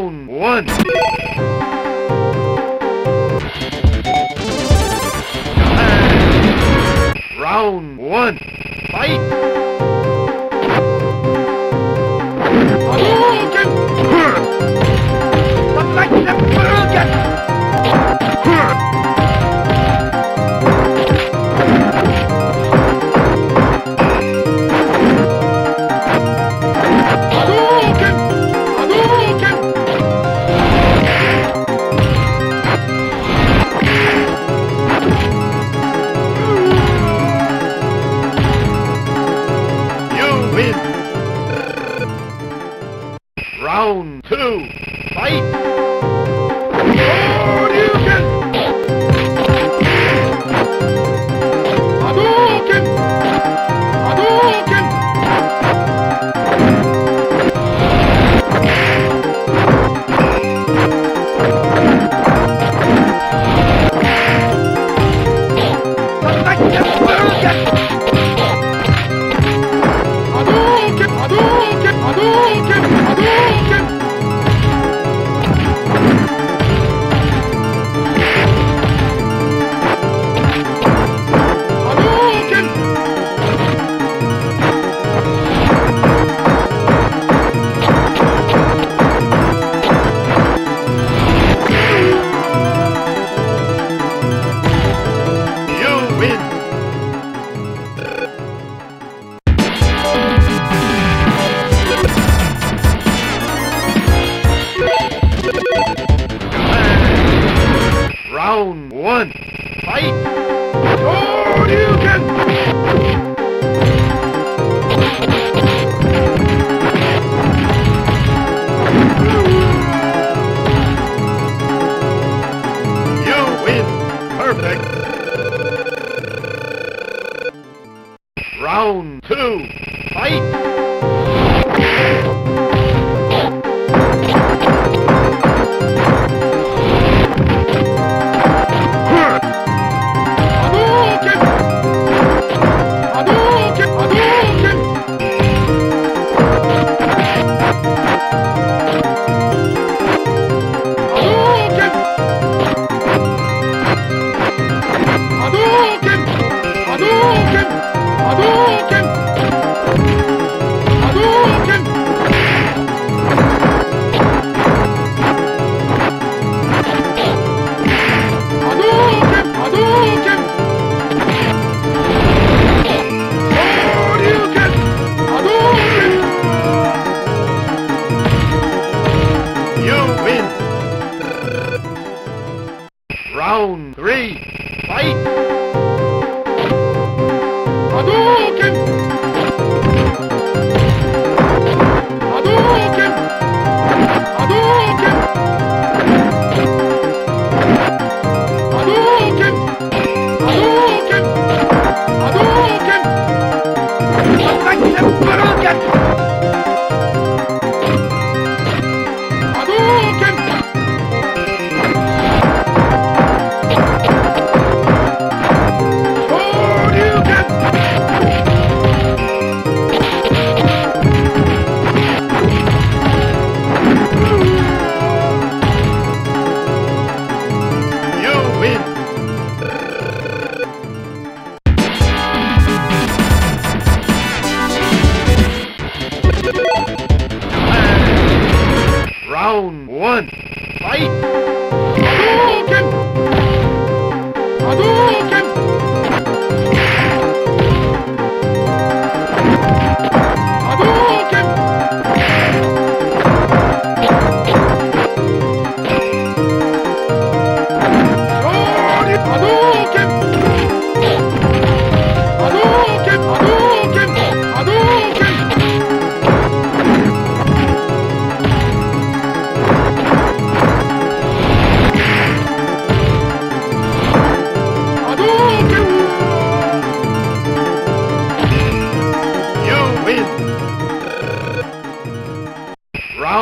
Round one. Round one. Fight!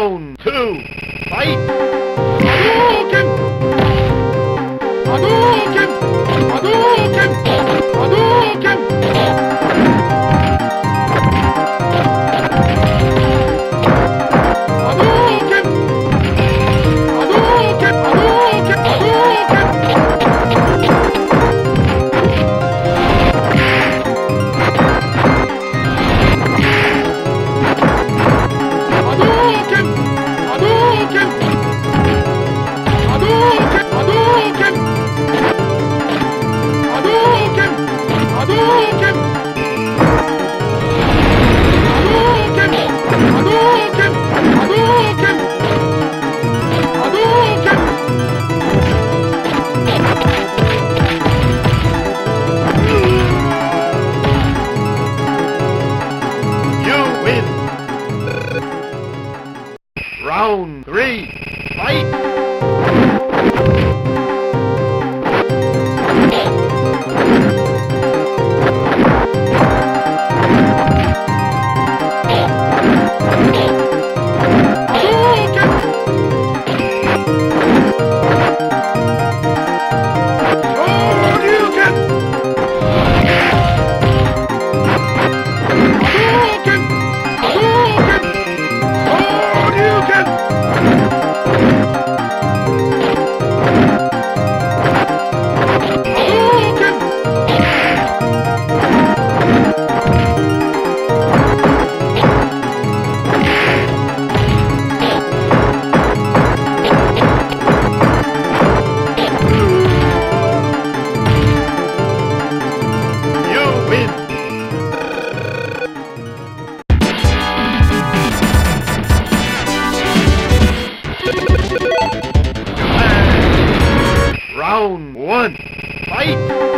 Round two, fight! Fight!